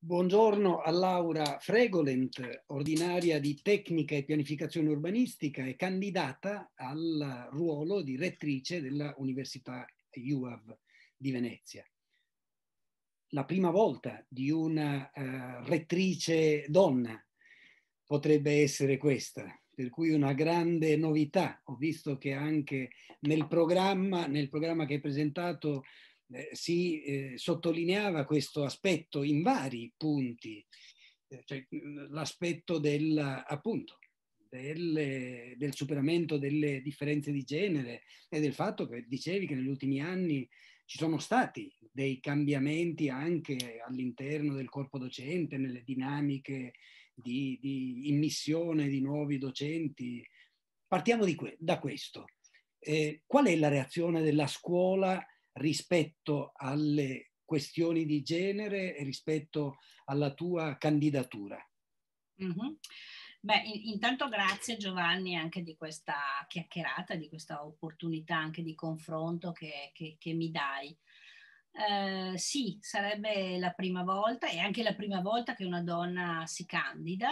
Buongiorno a Laura Fregolent, ordinaria di Tecnica e Pianificazione Urbanistica e candidata al ruolo di rettrice della Università UAV di Venezia. La prima volta di una uh, rettrice donna potrebbe essere questa, per cui una grande novità. Ho visto che anche nel programma, nel programma che hai presentato eh, si eh, sottolineava questo aspetto in vari punti, eh, cioè, l'aspetto del, appunto, del, del, superamento delle differenze di genere e del fatto che dicevi che negli ultimi anni ci sono stati dei cambiamenti anche all'interno del corpo docente, nelle dinamiche di, di immissione di nuovi docenti. Partiamo que- da questo. Eh, qual è la reazione della scuola rispetto alle questioni di genere e rispetto alla tua candidatura? Mm-hmm. Beh, in, intanto grazie Giovanni anche di questa chiacchierata, di questa opportunità anche di confronto che, che, che mi dai. Eh, sì, sarebbe la prima volta e anche la prima volta che una donna si candida.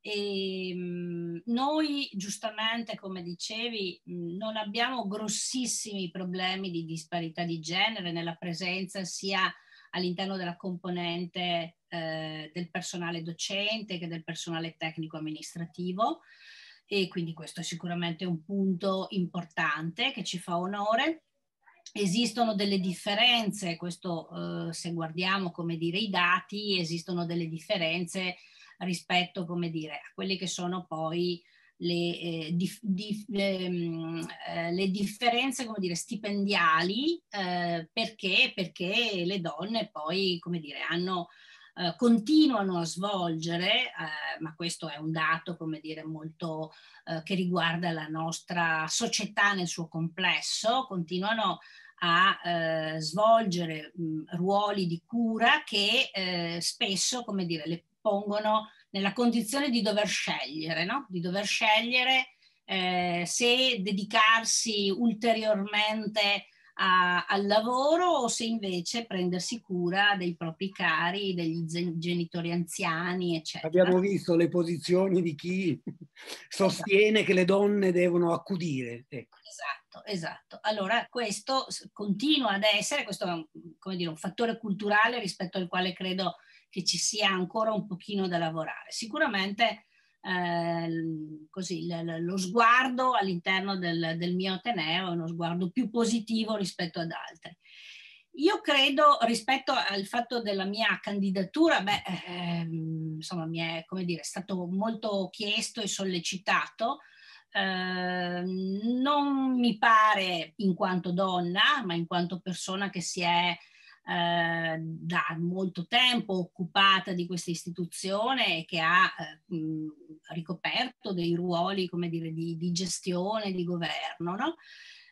E, mh, mm, noi giustamente, come dicevi, non abbiamo grossissimi problemi di disparità di genere nella presenza sia all'interno della componente eh, del personale docente che del personale tecnico amministrativo e quindi questo è sicuramente un punto importante che ci fa onore. Esistono delle differenze, questo eh, se guardiamo come dire i dati, esistono delle differenze rispetto come dire a quelli che sono poi le, eh, dif, dif, ehm, eh, le, differenze come dire, stipendiali eh, perché? perché le donne poi come dire, hanno, eh, continuano a svolgere, eh, ma questo è un dato come dire, molto eh, che riguarda la nostra società nel suo complesso, continuano a svolgere mh, ruoli di cura che spesso come dire, le pongono nella condizione di dover scegliere, no? di dover scegliere eh, se dedicarsi ulteriormente a, al lavoro o se invece prendersi cura dei propri cari, degli genitori anziani, eccetera. Abbiamo visto le posizioni di chi sostiene esatto. che le donne devono accudire. Ecco. Esatto, esatto. Allora questo continua ad essere, questo è un, dire, un fattore culturale rispetto al quale credo che ci sia ancora un pochino da lavorare. Sicuramente eh, così, lo sguardo all'interno del, del mio Ateneo è uno sguardo più positivo rispetto ad altri. Io credo rispetto al fatto della mia candidatura, beh, ehm, insomma, mi è, dire, stato molto chiesto e sollecitato. Eh, non mi pare in quanto donna, ma in quanto persona che si è eh, da molto tempo occupata di questa istituzione e che ha eh, mh, ricoperto dei ruoli, come dire, di, di gestione, di governo, no?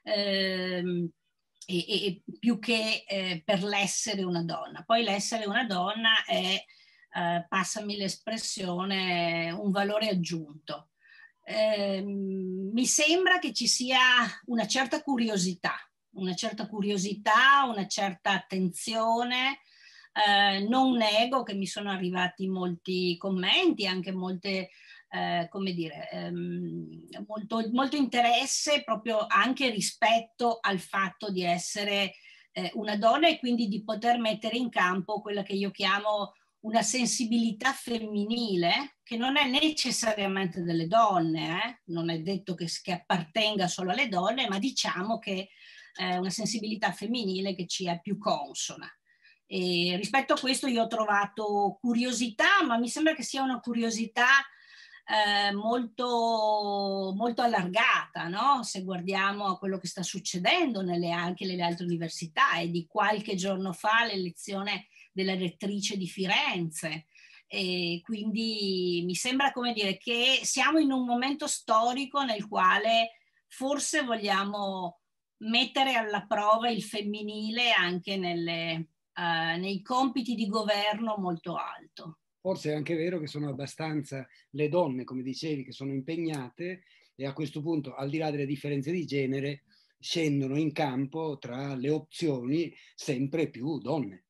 Eh, e, e, più che eh, per l'essere una donna. Poi l'essere una donna è, eh, passami l'espressione, un valore aggiunto. Eh, mi sembra che ci sia una certa curiosità una certa curiosità, una certa attenzione. Eh, non nego che mi sono arrivati molti commenti, anche molte, eh, come dire, ehm, molto, molto, interesse proprio anche rispetto al fatto di essere eh, una donna e quindi di poter mettere in campo quella che io chiamo una sensibilità femminile che non è necessariamente delle donne, eh? non è detto che, che appartenga solo alle donne, ma diciamo che eh, una sensibilità femminile che ci è più consona. E rispetto a questo io ho trovato curiosità, ma mi sembra che sia una curiosità eh, molto, molto allargata, no? se guardiamo a quello che sta succedendo nelle, anche nelle altre università e di qualche giorno fa l'elezione della rettrice di Firenze. E quindi mi sembra come dire che siamo in un momento storico nel quale forse vogliamo mettere alla prova il femminile anche nelle, uh, nei compiti di governo molto alto. Forse è anche vero che sono abbastanza le donne, come dicevi, che sono impegnate e a questo punto, al di là delle differenze di genere, scendono in campo tra le opzioni sempre più donne.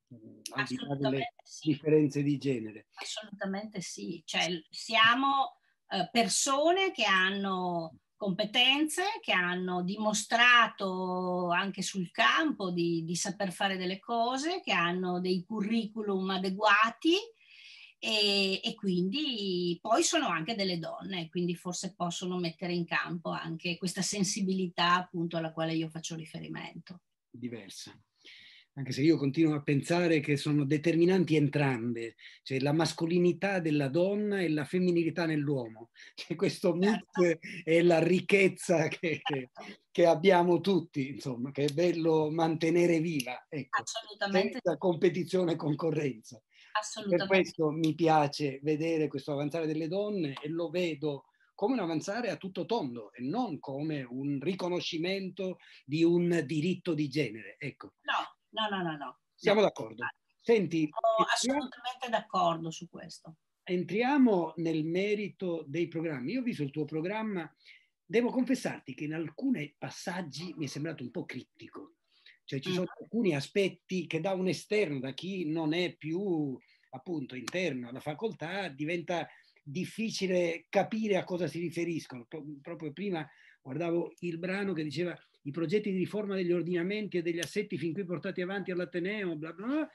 al di là delle sì. differenze di genere. Assolutamente sì, cioè siamo eh, persone che hanno competenze, che hanno dimostrato anche sul campo di, di saper fare delle cose, che hanno dei curriculum adeguati e, e, quindi poi sono anche delle donne, quindi forse possono mettere in campo anche questa sensibilità appunto alla quale io faccio riferimento. Diversa anche se io continuo a pensare che sono determinanti entrambe, cioè la mascolinità della donna e la femminilità nell'uomo. Cioè questo mix è la ricchezza che, che, abbiamo tutti, insomma, che è bello mantenere viva, ecco, Assolutamente. senza competizione e concorrenza. Per questo mi piace vedere questo avanzare delle donne e lo vedo come un avanzare a tutto tondo e non come un riconoscimento di un diritto di genere. Ecco. No, No, no, no, no. Siamo d'accordo. Senti, Sono assolutamente d'accordo su questo. Entriamo nel merito dei programmi. Io ho visto il tuo programma, devo confessarti che in alcuni passaggi mi è sembrato un po' criptico. Cioè ci sono mm. alcuni aspetti che da un esterno, da chi non è più appunto interno alla facoltà, diventa difficile capire a cosa si riferiscono. Proprio prima guardavo il brano che diceva i progetti di riforma degli ordinamenti e degli assetti fin qui portati avanti all'Ateneo, bla bla,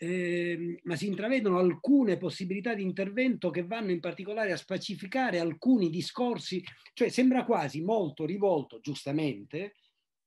eh, ma si intravedono alcune possibilità di intervento che vanno in particolare a specificare alcuni discorsi, cioè sembra quasi molto rivolto, giustamente,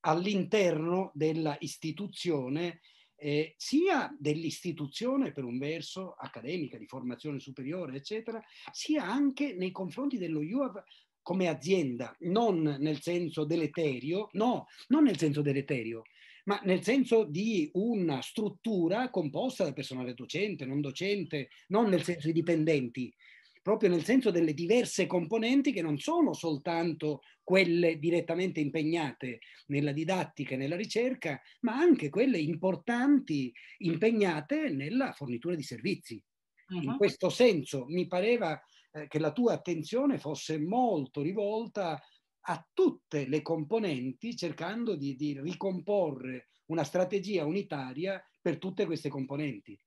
all'interno della istituzione, eh, sia dell'istituzione per un verso accademica, di formazione superiore, eccetera, sia anche nei confronti dello IUAV come azienda, non nel senso deleterio, no, non nel senso deleterio, ma nel senso di una struttura composta da personale docente, non docente, non nel senso di dipendenti, proprio nel senso delle diverse componenti che non sono soltanto quelle direttamente impegnate nella didattica e nella ricerca, ma anche quelle importanti impegnate nella fornitura di servizi. Uh-huh. In questo senso mi pareva eh, che la tua attenzione fosse molto rivolta a tutte le componenti, cercando di, di ricomporre una strategia unitaria per tutte queste componenti.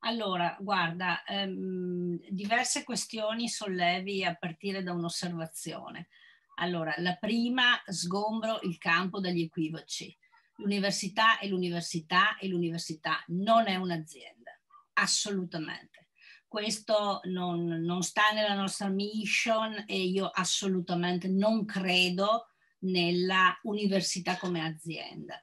Allora, guarda, ehm, diverse questioni sollevi a partire da un'osservazione. Allora, la prima, sgombro il campo dagli equivoci. L'università è l'università e l'università non è un'azienda, assolutamente questo non, non, sta nella nostra mission e io assolutamente non credo nella università come azienda.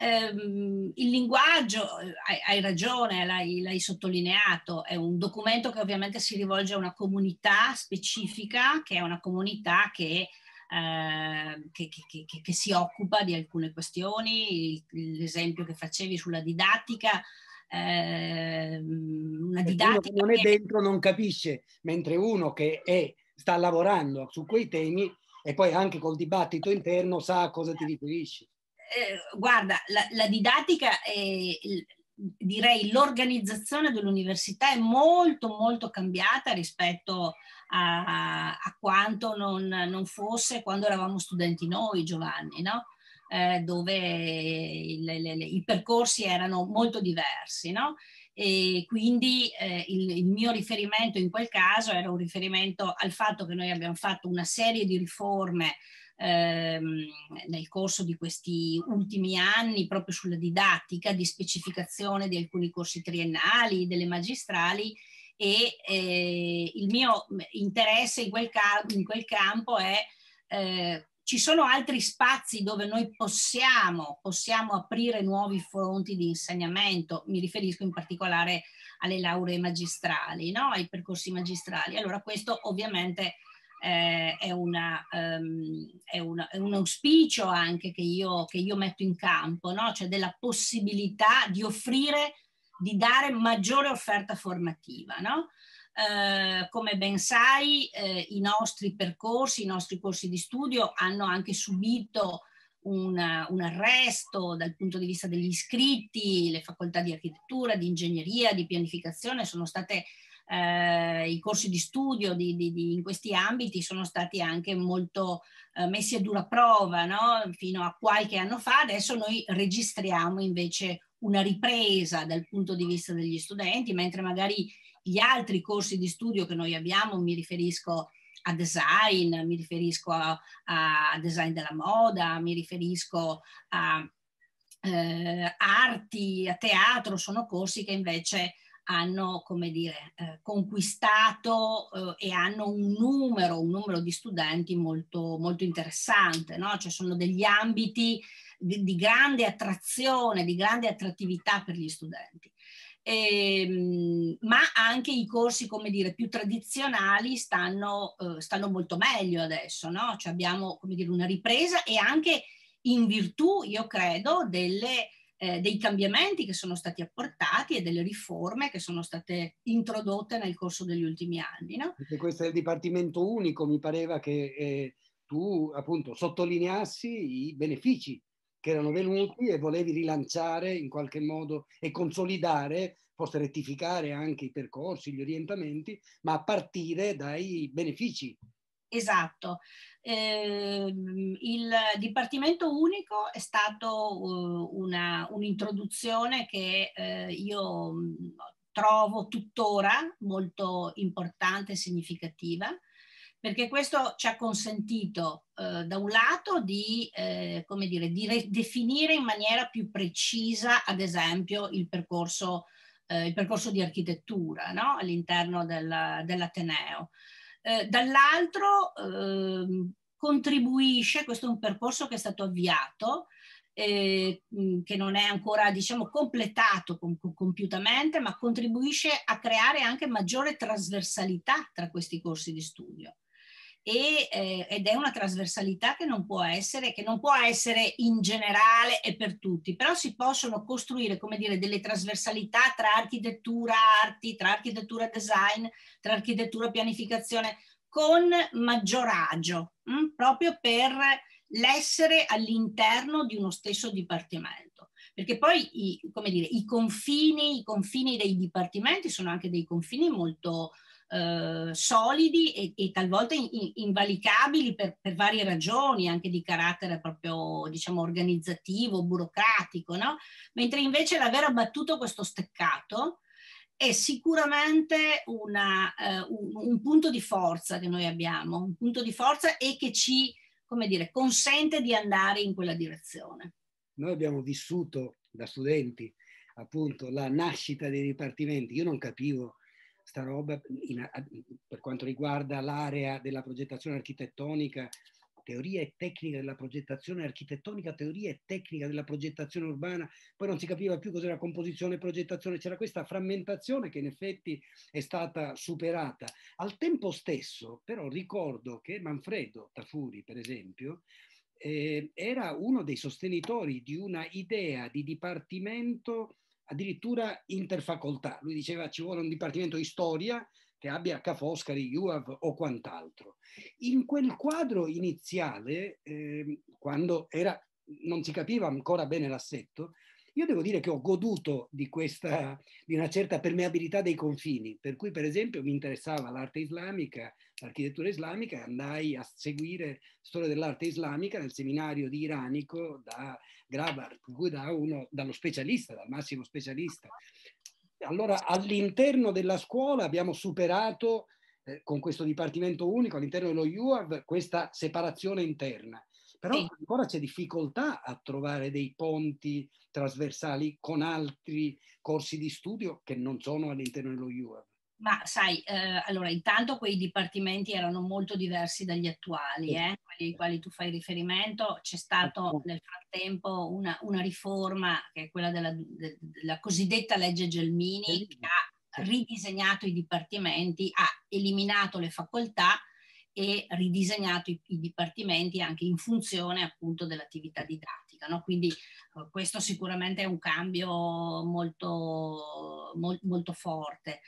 Um, il linguaggio, hai, hai ragione, l'hai, l'hai, sottolineato, è un documento che ovviamente si rivolge a una comunità specifica, che è una comunità che, uh, che, che, che si occupa di alcune questioni, l'esempio che facevi sulla didattica, eh, una didattica. Uno che non è dentro non capisce, mentre uno che è, sta lavorando su quei temi e poi anche col dibattito interno sa a cosa ti riferisci. Eh, guarda, la, la didattica è, direi l'organizzazione dell'università è molto molto cambiata rispetto a, a quanto non, non, fosse quando eravamo studenti noi Giovanni, no? Eh, dove le, le, le, i percorsi erano molto diversi, no? E quindi eh, il, il, mio riferimento in quel caso era un riferimento al fatto che noi abbiamo fatto una serie di riforme ehm, nel corso di questi ultimi anni proprio sulla didattica, di specificazione di alcuni corsi triennali, delle magistrali e eh, il mio interesse in quel, in quel campo è eh, ci sono altri spazi dove noi possiamo, possiamo aprire nuovi fronti di insegnamento, mi riferisco in particolare alle lauree magistrali, no? ai percorsi magistrali. Allora questo ovviamente eh, è, una, um, è, una, è, un auspicio anche che io, che io metto in campo, no? cioè della possibilità di offrire, di dare maggiore offerta formativa. No? Eh, come ben sai, eh, i nostri percorsi, i nostri corsi di studio hanno anche subito un, un, arresto dal punto di vista degli iscritti, le facoltà di architettura, di ingegneria, di pianificazione sono state eh, i corsi di studio di, di, di, in questi ambiti sono stati anche molto eh, messi a dura prova no? fino a qualche anno fa. Adesso noi registriamo invece una ripresa dal punto di vista degli studenti, mentre magari gli altri corsi di studio che noi abbiamo, mi riferisco a design, mi riferisco a, a design della moda, mi riferisco a eh, arti, a teatro, sono corsi che invece hanno, come dire, eh, conquistato eh, e hanno un numero, un numero di studenti molto, molto interessante, no? Cioè sono degli ambiti di, di grande attrazione, di grande attrattività per gli studenti. E, ehm, ma anche i corsi, come dire, più tradizionali stanno, eh, stanno molto meglio adesso, no? Cioè abbiamo, come dire, una ripresa e anche in virtù, io credo, delle, eh, dei cambiamenti che sono stati apportati e delle riforme che sono state introdotte nel corso degli ultimi anni. No? Perché questo è il Dipartimento Unico, mi pareva che eh, tu appunto sottolineassi i benefici che erano venuti e volevi rilanciare in qualche modo e consolidare, forse rettificare anche i percorsi, gli orientamenti, ma a partire dai benefici. Esatto. Eh, il Dipartimento Unico è stato uh, una, un'introduzione che eh, io trovo tuttora molto importante e significativa perché questo ci ha consentito eh, da un lato di, eh, come dire, di definire in maniera più precisa, ad esempio, il percorso, eh, il percorso di architettura no? all'interno del, dell'Ateneo. Eh, dall'altro ehm, contribuisce, questo è un percorso che è stato avviato, eh, che non è ancora diciamo completato com- compiutamente, ma contribuisce a creare anche maggiore trasversalità tra questi corsi di studio e, eh, ed è una trasversalità che non può essere, che non può essere in generale e per tutti, però si possono costruire, come dire, delle trasversalità tra architettura, arti, tra architettura design, tra architettura pianificazione, con maggior agio, mh? Hm, proprio per l'essere all'interno di uno stesso dipartimento. Perché poi i, dire, i, confini, i confini dei dipartimenti sono anche dei confini molto, eh, solidi e, e, talvolta in, in, invalicabili per, per, varie ragioni, anche di carattere proprio, diciamo, organizzativo, burocratico, no? Mentre invece l'aver abbattuto questo steccato è sicuramente una, eh, un, un punto di forza che noi abbiamo, un punto di forza e che ci, come dire, consente di andare in quella direzione. Noi abbiamo vissuto da studenti appunto la nascita dei dipartimenti. Io non capivo sta roba in, per quanto riguarda l'area della progettazione architettonica, teoria e tecnica della progettazione architettonica, teoria e tecnica della progettazione urbana, poi non si capiva più cos'era composizione e progettazione, c'era questa frammentazione che in effetti è stata superata. Al tempo stesso, però, ricordo che Manfredo Tafuri, per esempio, eh, era uno dei sostenitori di una idea di dipartimento addirittura interfacoltà. Lui diceva ci vuole un dipartimento di storia che abbia Ca' Foscari, UAV o quant'altro. In quel quadro iniziale, eh, quando era, non si capiva ancora bene l'assetto, io devo dire che ho goduto di, questa, di una certa permeabilità dei confini, per cui per esempio mi interessava l'arte islamica, l'architettura islamica, andai a seguire storia dell'arte islamica nel seminario di Iranico da Grabar, da uno, dallo specialista, dal massimo specialista. Allora all'interno della scuola abbiamo superato eh, con questo dipartimento unico all'interno dello UAV questa separazione interna. Però ancora c'è difficoltà a trovare dei ponti trasversali con altri corsi di studio che non sono all'interno dello UAV. Ma sai, eh, allora intanto quei dipartimenti erano molto diversi dagli attuali, eh, quelli ai quali tu fai riferimento. C'è stata nel frattempo una, una, riforma che è quella della, de, della cosiddetta legge Gelmini, che ha ridisegnato i dipartimenti, ha eliminato le facoltà e ridisegnato i, i dipartimenti anche in funzione appunto dell'attività didattica. No? Quindi eh, questo sicuramente è un cambio molto, mol, molto forte.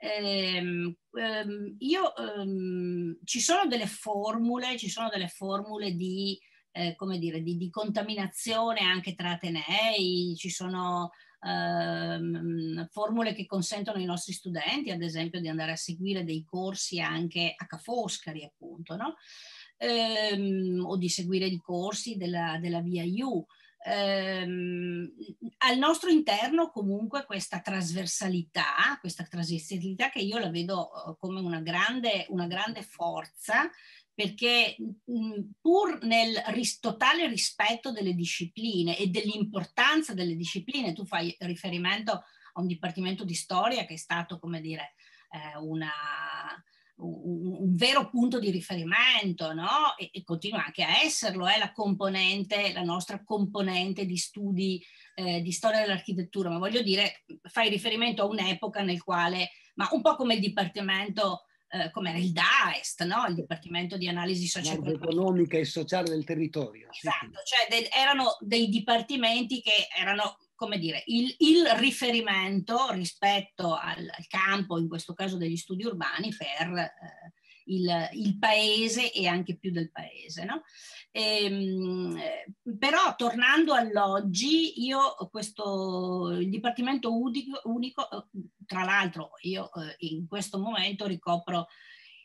Ehm, ehm, io, ehm, ci sono delle formule, ci sono delle formule di, eh, come dire, di, di contaminazione anche tra atenei, ci sono ehm, formule che consentono ai nostri studenti, ad esempio, di andare a seguire dei corsi anche a Ca' Foscari, appunto, no? ehm, o di seguire i corsi della, della via U. ehm, al nostro interno comunque questa trasversalità, questa trasversalità che io la vedo eh, come una grande, una grande forza perché mh, pur nel ris- totale rispetto delle discipline e dell'importanza delle discipline, tu fai riferimento a un dipartimento di storia che è stato, come dire, eh, una, un, un, vero punto di riferimento, no? E, e, continua anche a esserlo, è la componente, la nostra componente di studi eh, di storia dell'architettura, ma voglio dire, fai riferimento a un'epoca nel quale, ma un po' come il dipartimento eh, come era il DAEST, no? il Dipartimento di Analisi Sociale Economica e Sociale del Territorio. Esatto, cioè de- erano dei dipartimenti che erano, come dire, il, il riferimento rispetto al, al, campo, in questo caso degli studi urbani, per eh, il, il, paese e anche più del paese. No? Ehm, però tornando all'oggi, io questo, il Dipartimento Unico, unico tra l'altro io eh, in questo momento ricopro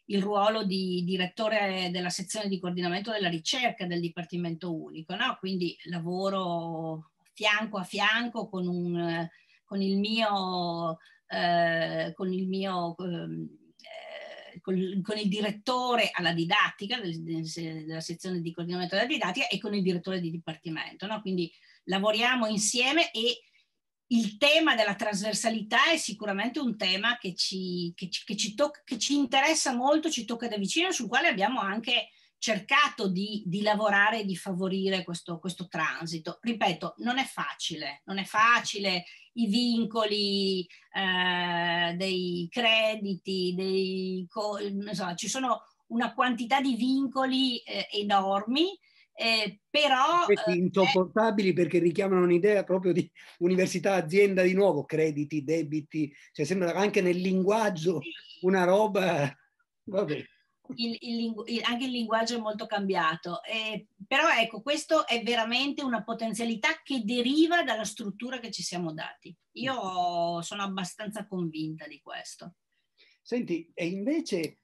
il ruolo di direttore della sezione di coordinamento della ricerca del Dipartimento Unico, no? quindi lavoro fianco a fianco con, un, con il mio, eh, con il mio eh, con, con, il direttore alla didattica del, della sezione di coordinamento della didattica e con il direttore di dipartimento. No? Quindi lavoriamo insieme e il tema della trasversalità è sicuramente un tema che ci, che ci, che ci, tocca, che ci interessa molto, ci tocca da vicino, sul quale abbiamo anche cercato di, di lavorare e di favorire questo, questo, transito. Ripeto, non è facile, non è facile i vincoli eh, dei crediti, dei, so, ci sono una quantità di vincoli eh, enormi, eh, però... Questi eh, intopportabili perché richiamano un'idea proprio di università azienda di nuovo, crediti, debiti, cioè sembra anche nel linguaggio una roba... Vabbè il, il, il, anche il linguaggio è molto cambiato, eh, però ecco, questo è veramente una potenzialità che deriva dalla struttura che ci siamo dati. Io sono abbastanza convinta di questo. Senti, e invece,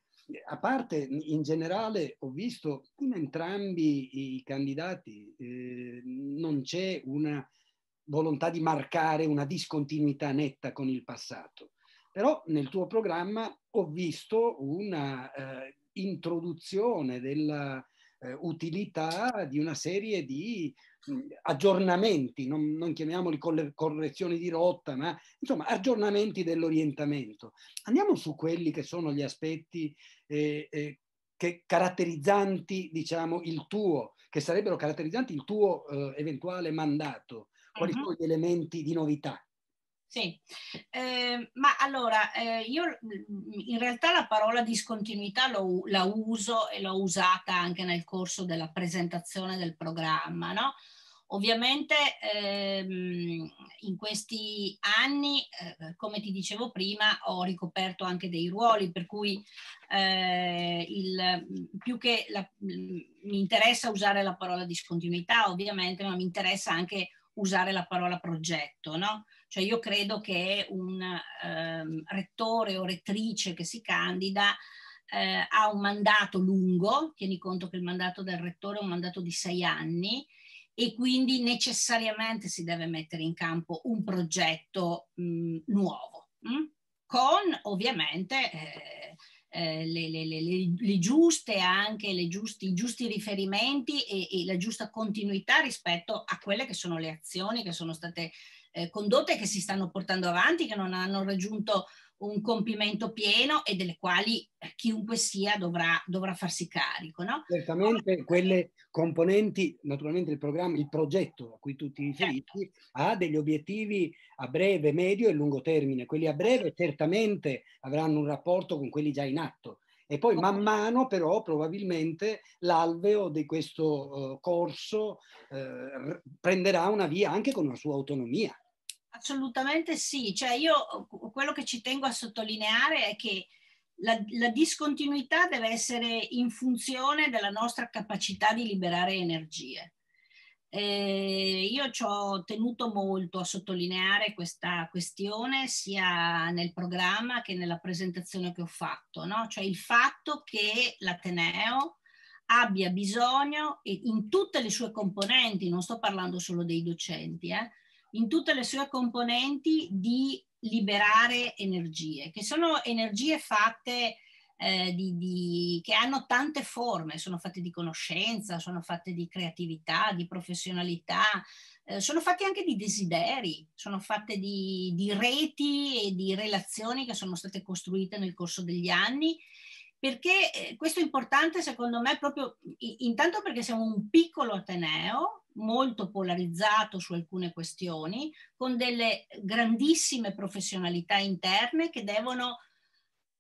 a parte in generale, ho visto in entrambi i candidati eh, non c'è una volontà di marcare una discontinuità netta con il passato. Però nel tuo programma ho visto una eh, introduzione della eh, utilità di una serie di mh, aggiornamenti, non, non chiamiamoli correzioni di rotta, ma insomma aggiornamenti dell'orientamento. Andiamo su quelli che sono gli aspetti eh, eh, che caratterizzanti, diciamo, il tuo, che sarebbero caratterizzanti il tuo eh, eventuale mandato. Quali uh-huh. sono gli elementi di novità? Sì, eh, ma allora eh, io mm, in realtà la parola discontinuità lo, la uso e l'ho usata anche nel corso della presentazione del programma, no? Ovviamente ehm, in questi anni, eh, come ti dicevo prima, ho ricoperto anche dei ruoli, per cui eh, il, più che la, mi interessa usare la parola discontinuità, ovviamente, ma mi interessa anche usare la parola progetto, no? Cioè io credo che un ehm, rettore o rettrice che si candida eh, ha un mandato lungo, tieni conto che il mandato del rettore è un mandato di sei anni e quindi necessariamente si deve mettere in campo un progetto mh, nuovo, mh? con ovviamente... Eh, eh, le, le, le, le, giuste anche le giusti, i giusti riferimenti e, e, la giusta continuità rispetto a quelle che sono le azioni che sono state eh, condotte che si stanno portando avanti, che non hanno raggiunto un compimento pieno e delle quali eh, chiunque sia dovrà, dovrà farsi carico. No? Certamente quelle componenti, naturalmente il programma, il progetto a cui tu ti riferisci, certo. ha degli obiettivi a breve, medio e lungo termine. Quelli a breve certamente avranno un rapporto con quelli già in atto. E poi man mano però probabilmente l'alveo di questo uh, corso uh, prenderà una via anche con una sua autonomia. Assolutamente sì, cioè io quello che ci tengo a sottolineare è che la, la, discontinuità deve essere in funzione della nostra capacità di liberare energie. Eh, io ci ho tenuto molto a sottolineare questa questione sia nel programma che nella presentazione che ho fatto, no? cioè il fatto che l'Ateneo abbia bisogno, in tutte le sue componenti, non sto parlando solo dei docenti, eh, in tutte le sue componenti di liberare energie, che sono energie fatte eh, di, di, che hanno tante forme, sono fatte di conoscenza, sono fatte di creatività, di professionalità, eh, sono fatte anche di desideri, sono fatte di, di reti e di relazioni che sono state costruite nel corso degli anni perché eh, questo è importante secondo me proprio intanto perché siamo un piccolo Ateneo molto polarizzato su alcune questioni, con delle grandissime professionalità interne che devono,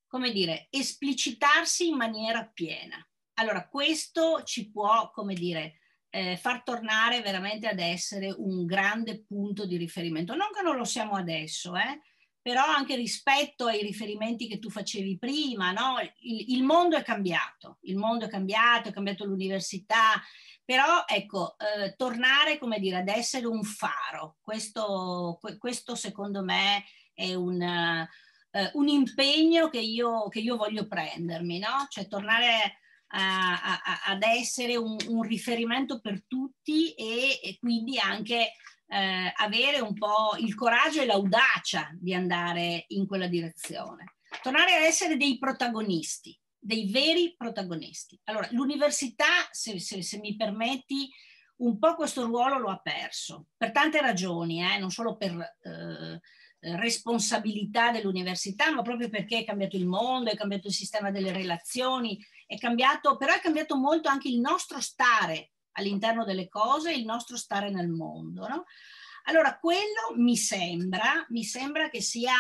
come dire, esplicitarsi in maniera piena. Allora, questo ci può, come dire, eh, far tornare veramente ad essere un grande punto di riferimento. Non che non lo siamo adesso, eh, però anche rispetto ai riferimenti che tu facevi prima, no? il, il, mondo è cambiato, il mondo è cambiato, è cambiato l'università, però ecco, eh, tornare come dire, ad essere un faro, questo, questo secondo me è un, eh, un impegno che io, che io, voglio prendermi, no? cioè tornare a, a, ad essere un, un, riferimento per tutti e, e quindi anche eh, avere un po' il coraggio e l'audacia di andare in quella direzione. Tornare ad essere dei protagonisti, dei veri protagonisti. Allora, l'università, se, se, se mi permetti, un po' questo ruolo lo ha perso, per tante ragioni, eh, non solo per eh, responsabilità dell'università, ma proprio perché è cambiato il mondo, è cambiato il sistema delle relazioni, è cambiato, però è cambiato molto anche il nostro stare all'interno delle cose, il nostro stare nel mondo. No? Allora, quello mi sembra, mi sembra che sia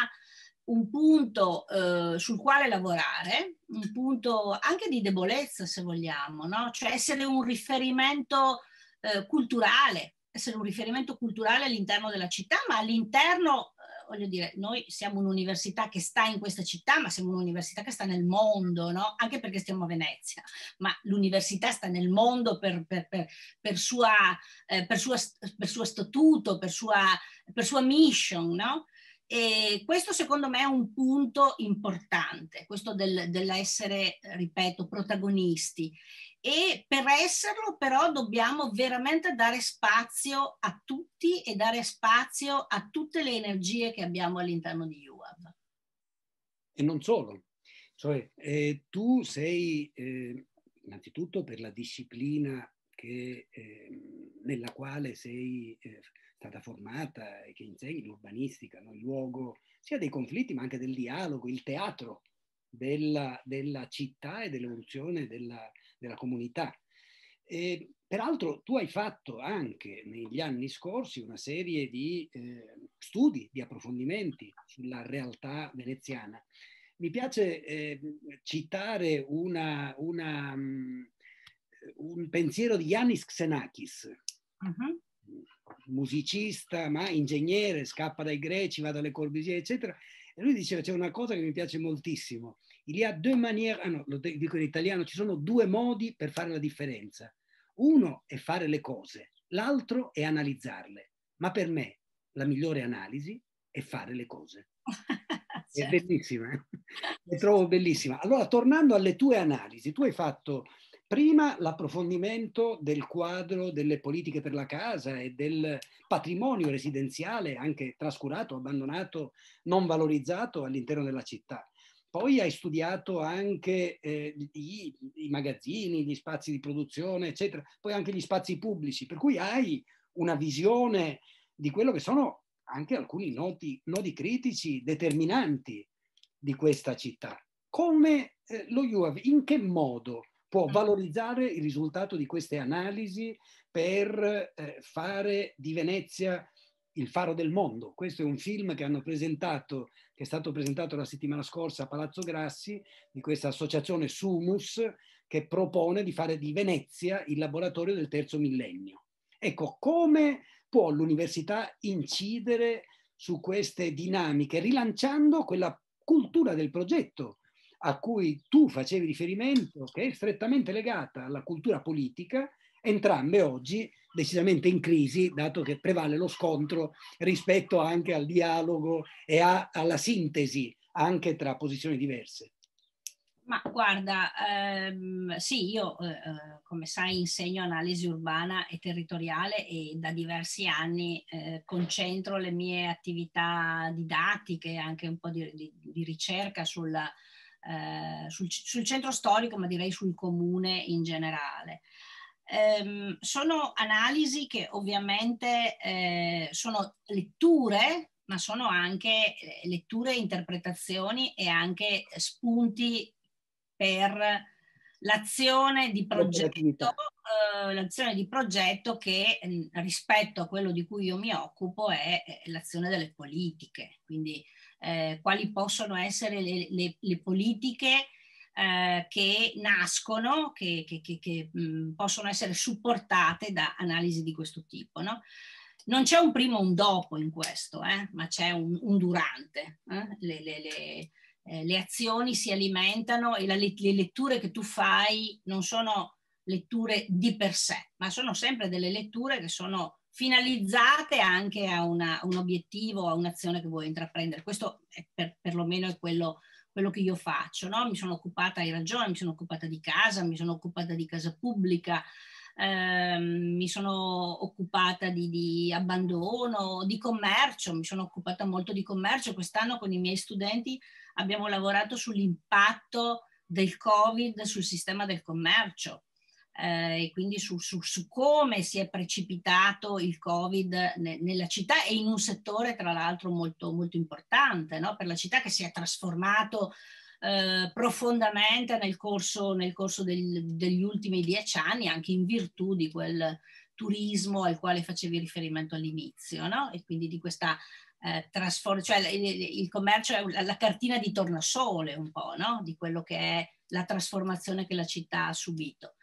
un punto eh, sul quale lavorare, un punto anche di debolezza se vogliamo, no? cioè essere un riferimento eh, culturale, essere un riferimento culturale all'interno della città, ma all'interno voglio dire, noi siamo un'università che sta in questa città, ma siamo un'università che sta nel mondo, no? Anche perché stiamo a Venezia, ma l'università sta nel mondo per, per, per, per sua, eh, suo statuto, per sua, per sua mission, no? E questo secondo me è un punto importante, questo del, dell'essere, ripeto, protagonisti e per esserlo però dobbiamo veramente dare spazio a tutti e dare spazio a tutte le energie che abbiamo all'interno di UAV. E non solo, cioè eh, tu sei eh, innanzitutto per la disciplina che, eh, nella quale sei eh, stata formata e che insegni l'urbanistica, no? il luogo sia dei conflitti ma anche del dialogo, il teatro della, della città e dell'evoluzione della, della comunità. E, peraltro tu hai fatto anche negli anni scorsi una serie di eh, studi, di approfondimenti sulla realtà veneziana. Mi piace eh, citare una, una, um, un pensiero di Yanis Xenakis, uh-huh. Musicista ma ingegnere, scappa dai greci, va dalle Corbusier, eccetera. E lui diceva c'è una cosa che mi piace moltissimo, il y a deux manières, ah no, lo dico in italiano, ci sono due modi per fare la differenza. Uno è fare le cose, l'altro è analizzarle. Ma per me la migliore analisi è fare le cose. È certo. bellissima, eh? le trovo bellissima. Allora, tornando alle tue analisi, tu hai fatto prima l'approfondimento del quadro delle politiche per la casa e del patrimonio residenziale, anche trascurato, abbandonato, non valorizzato all'interno della città. Poi hai studiato anche eh, i, i, magazzini, gli spazi di produzione, eccetera, poi anche gli spazi pubblici, per cui hai una visione di quello che sono anche alcuni noti, nodi critici determinanti di questa città. Come eh, lo UAV, in che modo può mm. valorizzare il risultato di queste analisi per eh, fare di Venezia il faro del mondo. Questo è un film che hanno presentato, che è stato presentato la settimana scorsa a Palazzo Grassi, di questa associazione Sumus, che propone di fare di Venezia il laboratorio del terzo millennio. Ecco, come può l'università incidere su queste dinamiche, rilanciando quella cultura del progetto a cui tu facevi riferimento, che è strettamente legata alla cultura politica, entrambe oggi decisamente in crisi, dato che prevale lo scontro rispetto anche al dialogo e a, alla sintesi anche tra posizioni diverse. Ma guarda, ehm, sì, io eh, eh, come sai insegno analisi urbana e territoriale e da diversi anni eh, concentro le mie attività didattiche anche un po' di, di, di ricerca sulla, eh, sul, sul, centro storico, ma direi sul comune in generale. Ehm, sono analisi che ovviamente eh, sono letture ma sono anche eh, letture, interpretazioni e anche spunti per l'azione di progetto, eh, l'azione di progetto che mm, rispetto a quello di cui io mi occupo è, è l'azione delle politiche, quindi eh, quali possono essere le, le, le politiche eh, che nascono, che, che, che, che mh, mm, possono essere supportate da analisi di questo tipo. No? Non c'è un prima o un dopo in questo, eh, ma c'è un, un durante. Eh? Le, le, eh, le azioni si alimentano e la, le letture che tu fai non sono letture di per sé, ma sono sempre delle letture che sono finalizzate anche a una, un obiettivo, a un'azione che vuoi intraprendere. Questo è per, perlomeno è quello, quello che io faccio. No? Mi sono occupata, hai ragione, mi sono occupata di casa, mi sono occupata di casa pubblica, ehm, mi sono occupata di, di, abbandono, di commercio, mi sono occupata molto di commercio. Quest'anno con i miei studenti abbiamo lavorato sull'impatto del Covid sul sistema del commercio. Eh, e quindi su, su, su, come si è precipitato il Covid ne, nella città e in un settore tra l'altro molto, molto importante no? per la città che si è trasformato eh, profondamente nel corso, nel corso del, degli ultimi dieci anni, anche in virtù di quel turismo al quale facevi riferimento all'inizio, no? e quindi di questa eh, cioè il, il, commercio è la, la cartina di tornasole un po', no? di quello che è la trasformazione che la città ha subito.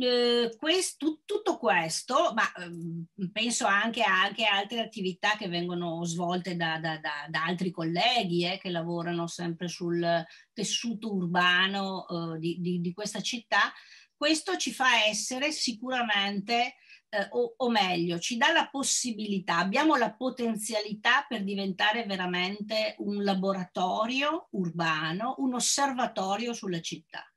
Eh, questo, tutto questo, ma eh, penso anche a anche altre attività che vengono svolte da, da, da, da altri colleghi eh, che lavorano sempre sul tessuto urbano eh, di, di, di, questa città, questo ci fa essere sicuramente, eh, o, o meglio, ci dà la possibilità, abbiamo la potenzialità per diventare veramente un laboratorio urbano, un osservatorio sulla città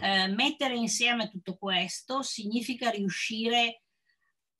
eh, mettere insieme tutto questo significa riuscire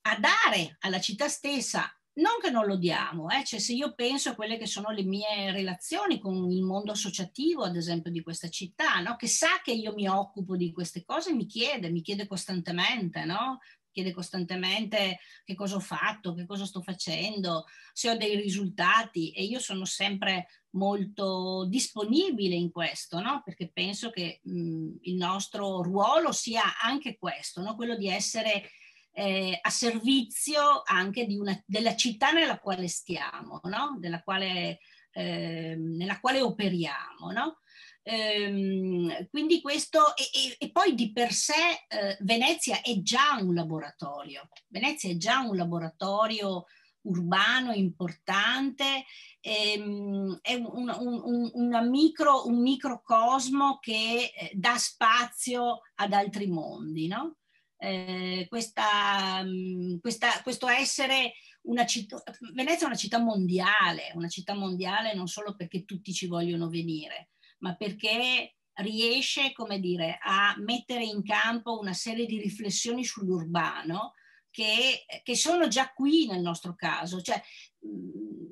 a dare alla città stessa, non che non lo diamo, eh, cioè se io penso a quelle che sono le mie relazioni con il mondo associativo, ad esempio di questa città, no? che sa che io mi occupo di queste cose, mi chiede, mi chiede costantemente, no? Chiede costantemente che cosa ho fatto, che cosa sto facendo, se ho dei risultati e io sono sempre molto disponibile in questo, no? perché penso che mh, il nostro ruolo sia anche questo, no? quello di essere eh, a servizio anche una, della città nella quale stiamo, no? quale, eh, nella quale operiamo. No? Ehm, quindi questo, e, e, poi di per sé eh, Venezia è già un laboratorio, Venezia è già un laboratorio urbano importante, ehm, è un, un, un, micro, un microcosmo che eh, dà spazio ad altri mondi, no? Eh, questa, mm, questa, questo essere una città, Venezia è una città mondiale, una città mondiale non solo perché tutti ci vogliono venire, ma perché riesce, come dire, a mettere in campo una serie di riflessioni sull'urbano che, che sono già qui nel nostro caso. Cioè, mm,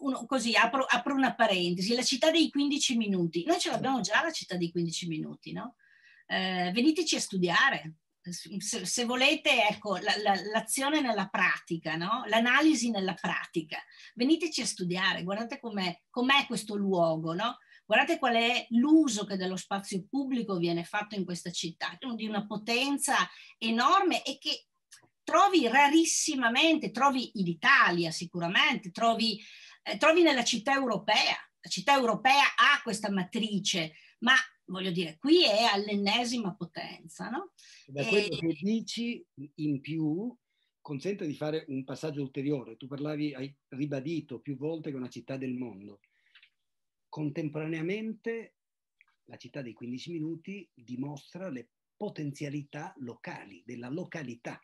uno, così, apro, apro, una parentesi, la città dei 15 minuti. Noi ce l'abbiamo già la città dei 15 minuti, no? Eh, veniteci a studiare. Se, se volete, ecco, la, la, l'azione nella pratica, no? l'analisi nella pratica. Veniteci a studiare, guardate com'è, com'è questo luogo, no? Guardate qual è l'uso che dello spazio pubblico viene fatto in questa città, di una potenza enorme e che trovi rarissimamente, trovi in Italia sicuramente, trovi, eh, trovi nella città europea. La città europea ha questa matrice, ma voglio dire, qui è all'ennesima potenza. No? Da quello e... che dici in più consente di fare un passaggio ulteriore. Tu parlavi, hai ribadito più volte che è una città del mondo. Contemporaneamente la città dei 15 minuti dimostra le potenzialità locali, della località.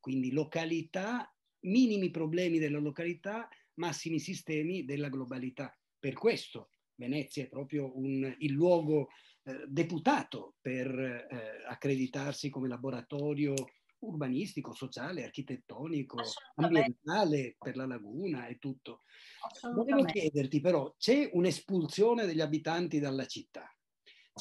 Quindi località, minimi problemi della località, massimi sistemi della globalità. Per questo Venezia è proprio un, il luogo eh, deputato per eh, accreditarsi come laboratorio urbanistico, sociale, architettonico, ambientale per la laguna e tutto. Volevo chiederti però, c'è un'espulsione degli abitanti dalla città?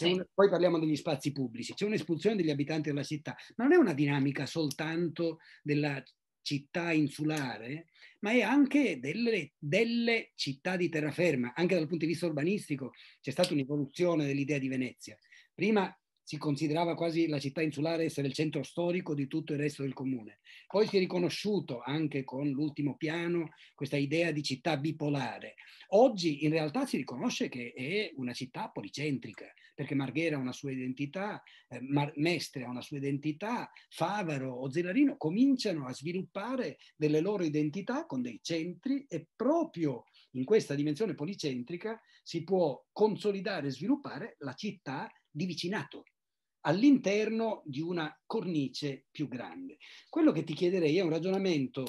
Un, poi parliamo degli spazi pubblici, c'è un'espulsione degli abitanti della città, ma non è una dinamica soltanto della città insulare, ma è anche delle, delle, città di terraferma, anche dal punto di vista urbanistico c'è stata un'evoluzione dell'idea di Venezia. Prima si considerava quasi la città insulare essere il centro storico di tutto il resto del comune. Poi si è riconosciuto anche con l'ultimo piano questa idea di città bipolare. Oggi in realtà si riconosce che è una città policentrica, perché Marghera ha una sua identità, eh, Mestre ha una sua identità, Favaro o Zellarino cominciano a sviluppare delle loro identità con dei centri e proprio in questa dimensione policentrica si può consolidare e sviluppare la città di vicinato all'interno di una cornice più grande. Quello che ti chiederei è un ragionamento,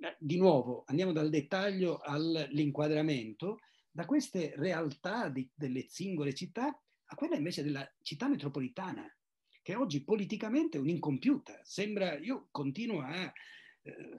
eh, di nuovo andiamo dal dettaglio all'inquadramento, da queste realtà di, delle singole città a quella invece della città metropolitana, che oggi politicamente è un'incompiuta. Sembra, io continuo a eh,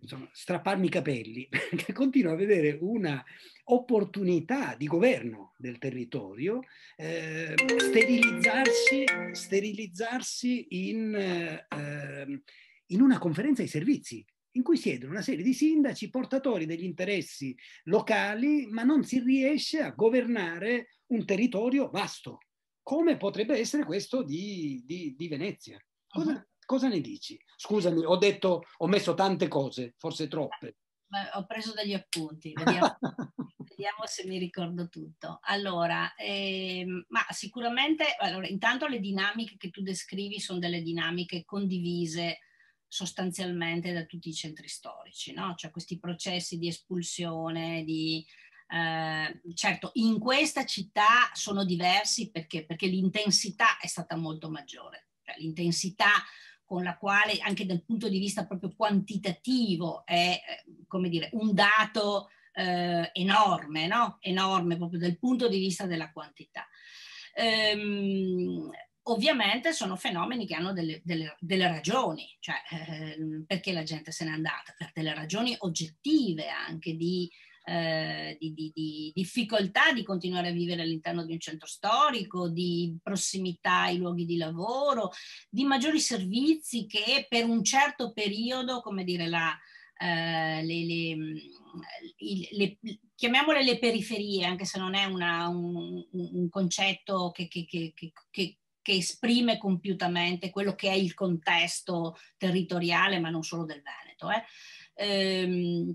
insomma, strapparmi i capelli, perché continuo a vedere una opportunità di governo del territorio eh, sterilizzarsi, sterilizzarsi in, eh, in una conferenza di servizi in cui siedono una serie di sindaci portatori degli interessi locali, ma non si riesce a governare un territorio vasto, come potrebbe essere questo di, di, di Venezia. Cosa. Cosa, ne dici? Scusami, ho detto, ho messo tante cose, forse troppe. Beh, ho preso degli appunti, vediamo, vediamo, se mi ricordo tutto. Allora, ehm, ma sicuramente, allora, intanto le dinamiche che tu descrivi sono delle dinamiche condivise sostanzialmente da tutti i centri storici, no? cioè questi processi di espulsione, di, eh, certo in questa città sono diversi perché, perché l'intensità è stata molto maggiore, cioè, l'intensità con la quale anche dal punto di vista proprio quantitativo è come dire un dato eh, enorme, no? enorme proprio dal punto di vista della quantità. Ehm, ovviamente sono fenomeni che hanno delle, delle, delle ragioni, cioè eh, perché la gente se n'è andata, per delle ragioni oggettive anche di, eh, di, di, di, difficoltà di continuare a vivere all'interno di un centro storico, di prossimità ai luoghi di lavoro, di maggiori servizi che per un certo periodo, come dire, la, eh, le, le, le, chiamiamole le periferie, anche se non è una, un, un, concetto che, che, che, che che esprime compiutamente quello che è il contesto territoriale, ma non solo del Veneto. Eh. Ehm,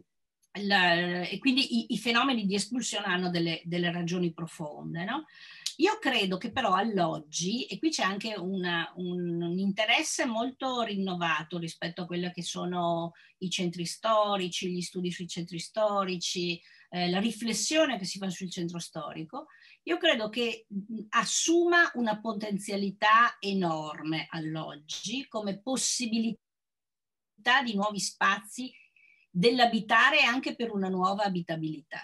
la, e quindi i, i, fenomeni di espulsione hanno delle, delle ragioni profonde. No? Io credo che però all'oggi, e qui c'è anche una, un, un, interesse molto rinnovato rispetto a quelli che sono i centri storici, gli studi sui centri storici, eh, la riflessione che si fa sul centro storico, io credo che assuma una potenzialità enorme all'oggi come possibilità di nuovi spazi dell'abitare anche per una nuova abitabilità.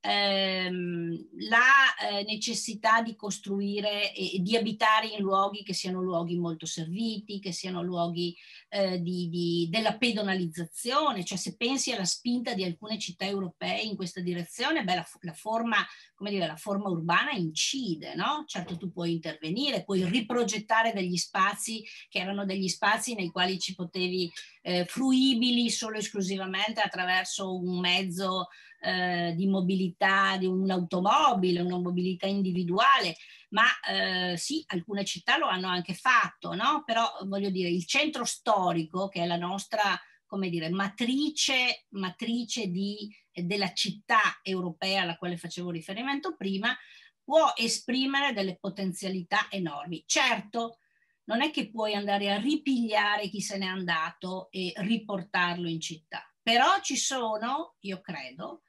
Ehm, la eh, necessità di costruire e di abitare in luoghi che siano luoghi molto serviti, che siano luoghi eh, di, di, della pedonalizzazione, cioè se pensi alla spinta di alcune città europee in questa direzione, beh, la, la, forma, come dire, la forma urbana incide, no? Certo tu puoi intervenire, puoi riprogettare degli spazi che erano degli spazi nei quali ci potevi eh, fruibili solo esclusivamente attraverso un mezzo eh, di mobilità di un'automobile, una mobilità individuale, ma eh, sì, alcune città lo hanno anche fatto, no? Però voglio dire, il centro storico, che è la nostra, come dire, matrice, matrice di, della città europea alla quale facevo riferimento prima, può esprimere delle potenzialità enormi. Certo, non è che puoi andare a ripigliare chi se n'è andato e riportarlo in città, però ci sono, io credo,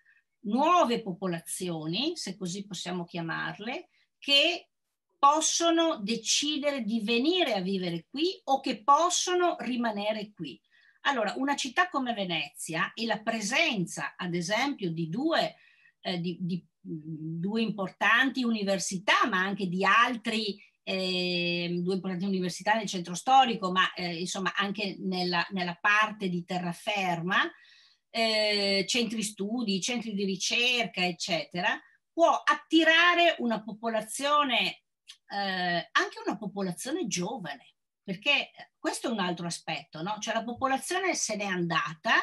nuove popolazioni, se così possiamo chiamarle, che possono decidere di venire a vivere qui o che possono rimanere qui. Allora, una città come Venezia e la presenza, ad esempio, di due, eh, di, di, due importanti università, ma anche di altri eh, due importanti università nel centro storico, ma eh, insomma anche nella, nella, parte di terraferma, eh, centri studi, centri di ricerca, eccetera, può attirare una popolazione, eh, anche una popolazione giovane, perché questo è un altro aspetto, no? Cioè la popolazione se n'è andata,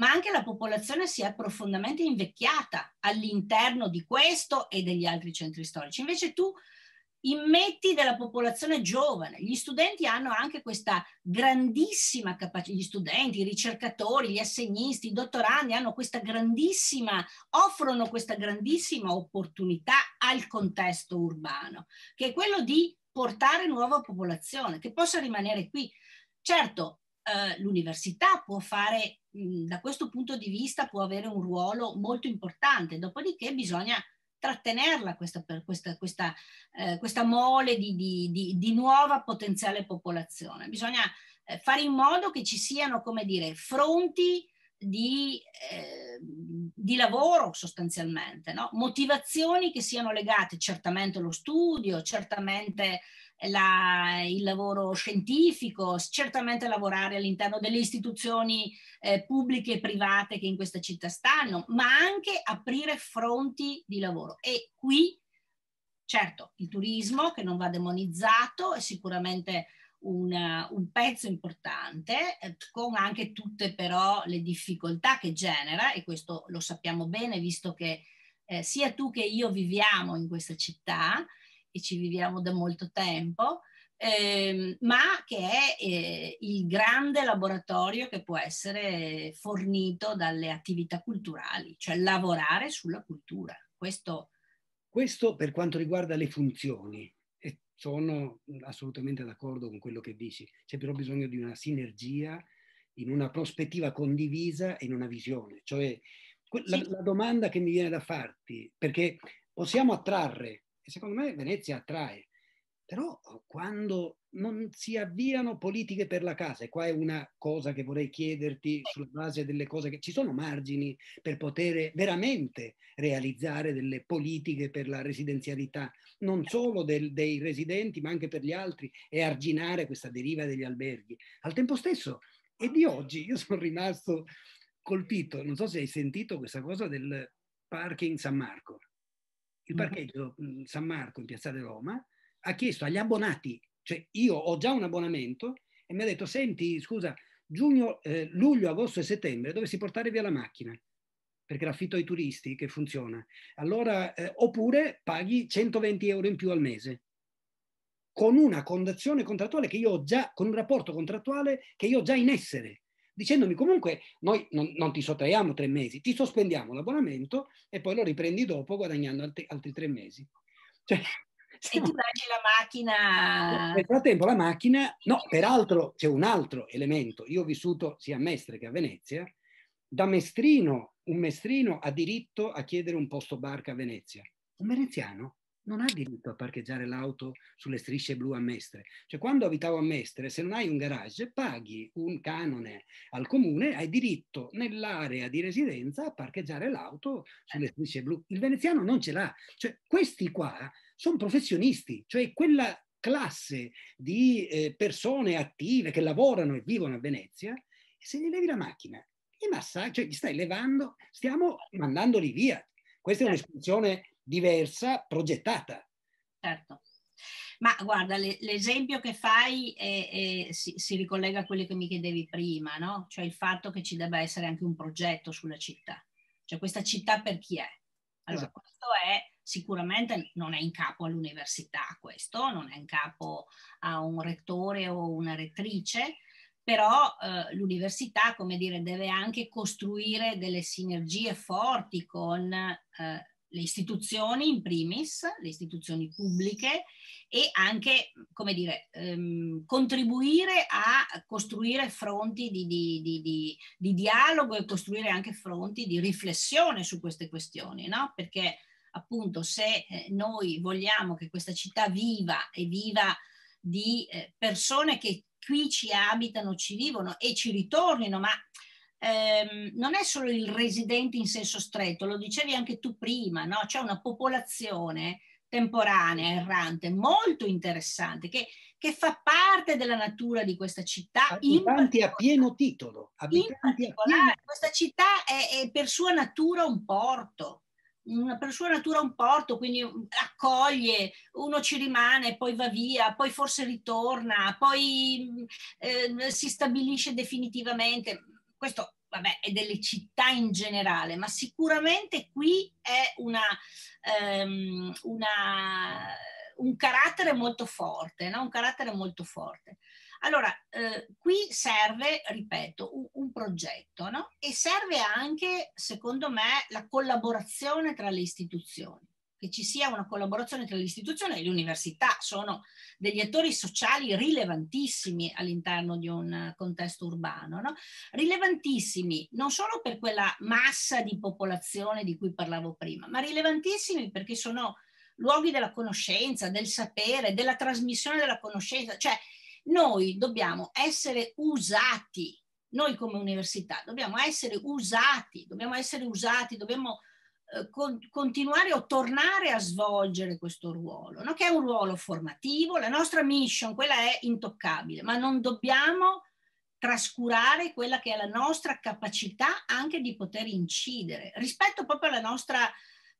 ma anche la popolazione si è profondamente invecchiata all'interno di questo e degli altri centri storici. Invece tu immetti della popolazione giovane. Gli studenti hanno anche questa grandissima capacità, gli studenti, i ricercatori, gli assegnisti, i dottorandi hanno questa grandissima, offrono questa grandissima opportunità al contesto urbano, che è quello di portare nuova popolazione, che possa rimanere qui. Certo, eh, l'università può fare, mh, da questo punto di vista, può avere un ruolo molto importante, dopodiché bisogna trattenerla questa, questa, questa, eh, questa mole di, di, di, di, nuova potenziale popolazione. Bisogna eh, fare in modo che ci siano, come dire, fronti di, eh, di lavoro sostanzialmente, no? motivazioni che siano legate certamente allo studio, certamente la, il lavoro scientifico, certamente lavorare all'interno delle istituzioni eh, pubbliche e private che in questa città stanno, ma anche aprire fronti di lavoro. E qui, certo, il turismo che non va demonizzato è sicuramente una, un pezzo importante, eh, con anche tutte però le difficoltà che genera, e questo lo sappiamo bene visto che eh, sia tu che io viviamo in questa città, e ci viviamo da molto tempo, ehm, ma che è eh, il grande laboratorio che può essere fornito dalle attività culturali, cioè lavorare sulla cultura. Questo, Questo per quanto riguarda le funzioni. E sono assolutamente d'accordo con quello che dici. C'è però bisogno di una sinergia in una prospettiva condivisa e in una visione. Cioè, la, la domanda che mi viene da farti, perché possiamo attrarre e secondo me Venezia attrae. Però quando non si avviano politiche per la casa, e qua è una cosa che vorrei chiederti sulla base delle cose che ci sono margini per poter veramente realizzare delle politiche per la residenzialità, non solo del, dei residenti ma anche per gli altri e arginare questa deriva degli alberghi. Al tempo stesso, e di oggi io sono rimasto colpito, non so se hai sentito questa cosa del parking San Marco il parcheggio mhmm, San Marco in Piazzale Roma ha chiesto agli abbonati, cioè io ho già un abbonamento e mi ha detto senti scusa giugno, eh, luglio, agosto e settembre dovessi portare via la macchina perché l'affitto ai turisti che funziona. Allora, eh, oppure paghi 120 euro in più al mese con una condizione contrattuale che io ho già, con un rapporto contrattuale che io ho già in essere dicendomi comunque noi non, non, ti sottraiamo tre mesi, ti sospendiamo l'abbonamento e poi lo riprendi dopo guadagnando altri, altri tre mesi. Cioè, e tu lasci la macchina. Nel frattempo la macchina, no, peraltro c'è un altro elemento. Io ho vissuto sia a Mestre che a Venezia. Da mestrino, un mestrino ha diritto a chiedere un posto barca a Venezia. Un veneziano non ha diritto a parcheggiare l'auto sulle strisce blu a Mestre. Cioè quando abitavo a Mestre, se non hai un garage, paghi un canone al comune, hai diritto nell'area di residenza a parcheggiare l'auto sulle strisce blu. Il veneziano non ce l'ha. Cioè questi qua sono professionisti, cioè quella classe di eh, persone attive che lavorano e vivono a Venezia, se gli levi la macchina, li massaggi, cioè gli stai levando, stiamo mandandoli via. Questa è certo. Diversa, progettata. Certo. Ma guarda, le, l'esempio che fai è, è, si, si, ricollega a quello che mi chiedevi prima, no? Cioè il fatto che ci debba essere anche un progetto sulla città. Cioè questa città per chi è? Allora, esatto. questo è sicuramente non è in capo all'università questo, non è in capo a un rettore o una rettrice, però eh, l'università, come dire, deve anche costruire delle sinergie forti con eh, le istituzioni in primis, le istituzioni pubbliche e anche, come dire, ehm, contribuire a costruire fronti di, di, di, di, dialogo e costruire anche fronti di riflessione su queste questioni, no? Perché appunto se eh, noi vogliamo che questa città viva e viva di eh, persone che qui ci abitano, ci vivono e ci ritornino, ma ehm, non è solo il residente in senso stretto, lo dicevi anche tu prima, no? c'è una popolazione temporanea, errante, molto interessante, che, che, fa parte della natura di questa città. Abitanti a pieno titolo. Abitanti a pieno... Questa città è, è per sua natura un porto una per sua natura un porto, quindi accoglie, uno ci rimane, poi va via, poi forse ritorna, poi eh, si stabilisce definitivamente. Questo vabbè, è delle città in generale, ma sicuramente qui è una, um, una, un carattere molto forte, no? un carattere molto forte. Allora, eh, qui serve, ripeto, un, un progetto, no? E serve anche, secondo me, la collaborazione tra le istituzioni che ci sia una collaborazione tra le istituzioni e le università sono degli attori sociali rilevantissimi all'interno di un contesto urbano, no? rilevantissimi non solo per quella massa di popolazione di cui parlavo prima, ma rilevantissimi perché sono luoghi della conoscenza, del sapere, della trasmissione della conoscenza, cioè noi dobbiamo essere usati, noi come università dobbiamo essere usati, dobbiamo essere usati, dobbiamo eh, con, continuare o tornare a svolgere questo ruolo, no? che è un ruolo formativo, la nostra mission, quella è intoccabile, ma non dobbiamo trascurare quella che è la nostra capacità anche di poter incidere rispetto proprio alla nostra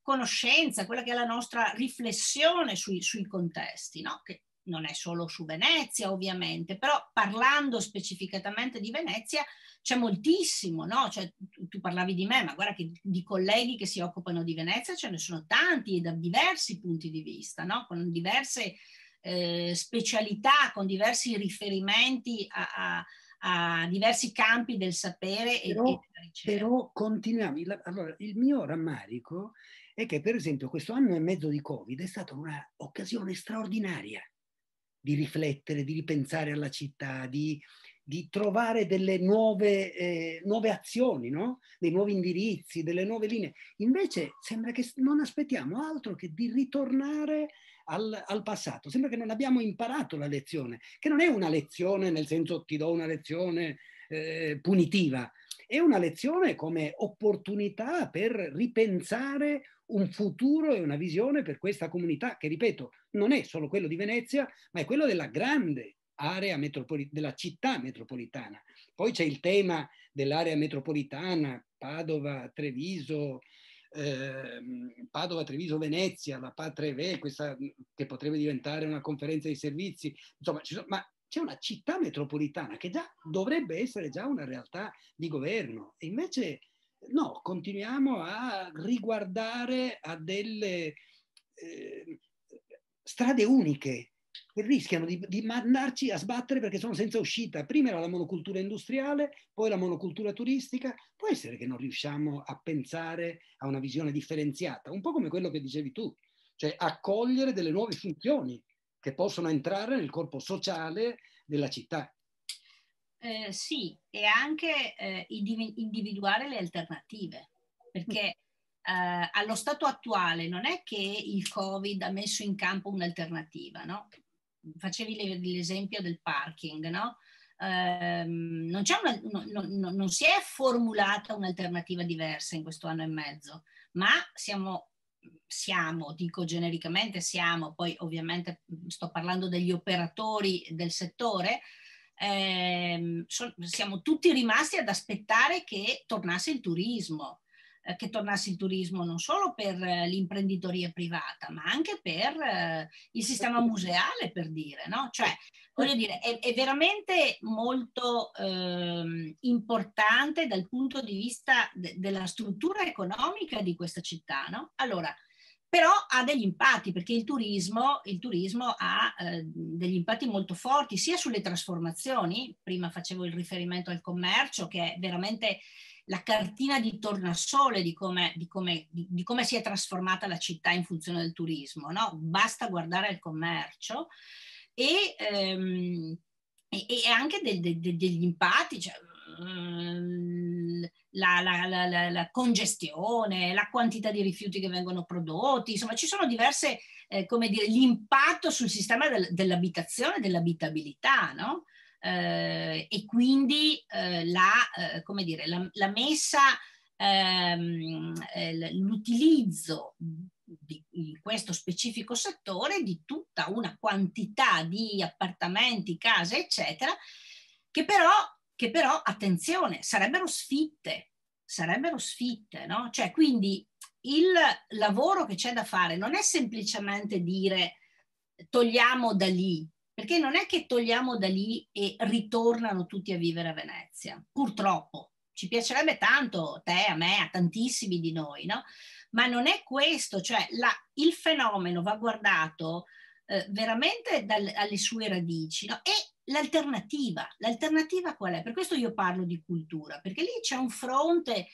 conoscenza, quella che è la nostra riflessione sui, sui contesti, no? che non è solo su Venezia ovviamente, però parlando specificatamente di Venezia c'è moltissimo, no? Cioè, tu, tu, parlavi di me, ma guarda che di colleghi che si occupano di Venezia ce ne sono tanti da diversi punti di vista, no? Con diverse eh, specialità, con diversi riferimenti a, a a diversi campi del sapere però, e, della ricerca. Però continuiamo. Allora, il mio rammarico è che, per esempio, questo anno e mezzo di Covid è stata un'occasione straordinaria di riflettere, di ripensare alla città, di, di trovare delle nuove, eh, nuove azioni, no? dei nuovi indirizzi, delle nuove linee. Invece sembra che non aspettiamo altro che di ritornare al, al, passato. Sembra che non abbiamo imparato la lezione, che non è una lezione nel senso ti do una lezione eh, punitiva, è una lezione come opportunità per ripensare un futuro e una visione per questa comunità che, ripeto, non è solo quello di Venezia, ma è quello della grande area metropolitana, della città metropolitana. Poi c'è il tema dell'area metropolitana, Padova, Treviso, eh, Padova, Treviso, Venezia, la Patreve, questa che potrebbe diventare una conferenza di servizi, insomma, sono, ma c'è una città metropolitana che già dovrebbe essere già una realtà di governo. E invece no, continuiamo a riguardare a delle eh, strade uniche. che rischiano di, di, mandarci a sbattere perché sono senza uscita. Prima era la monocultura industriale, poi la monocultura turistica. Può essere che non riusciamo a pensare a una visione differenziata, un po' come quello che dicevi tu, cioè accogliere delle nuove funzioni che possono entrare nel corpo sociale della città. Eh, sì, e anche eh, individuare le alternative, perché eh, allo stato attuale non è che il Covid ha messo in campo un'alternativa, no? Facevi l'esempio del parking, no? Eh, non, una, no, no, non, si è formulata un'alternativa diversa in questo anno e mezzo, ma siamo, siamo, dico genericamente siamo, poi ovviamente sto parlando degli operatori del settore, eh, so, siamo tutti rimasti ad aspettare che tornasse il turismo, eh, che tornasse il turismo non solo per eh, l'imprenditoria privata, ma anche per eh, il sistema museale, per dire, no? Cioè, voglio dire, è, è veramente molto ehm, importante dal punto di vista de- della struttura economica di questa città, no? Allora, però ha degli impatti perché il turismo, il turismo ha eh, degli impatti molto forti sia sulle trasformazioni, prima facevo il riferimento al commercio che è veramente la cartina di tornasole di come, di come, di, di come si è trasformata la città in funzione del turismo, no? basta guardare il commercio e, ehm, e, e anche de, de, de, degli impatti, cioè, Ehm, la, la, la, la, congestione, la quantità di rifiuti che vengono prodotti, insomma ci sono diverse, eh, come dire, l'impatto sul sistema del, dell'abitazione, dell'abitabilità, no? Eh, e quindi eh, la, eh, come dire, la, la messa, ehm, eh, l'utilizzo di, questo specifico settore di tutta una quantità di appartamenti, case, eccetera, che però, che però attenzione, sarebbero sfitte, sarebbero sfitte, no? Cioè, quindi il lavoro che c'è da fare non è semplicemente dire togliamo da lì perché non è che togliamo da lì e ritornano tutti a vivere a Venezia, purtroppo. Ci piacerebbe tanto, te, a me, a tantissimi di noi, no? Ma non è questo, cioè la, il fenomeno va guardato eh, veramente dal, alle sue radici, no? E l'alternativa, l'alternativa qual è? Per questo io parlo di cultura, perché lì c'è un fronte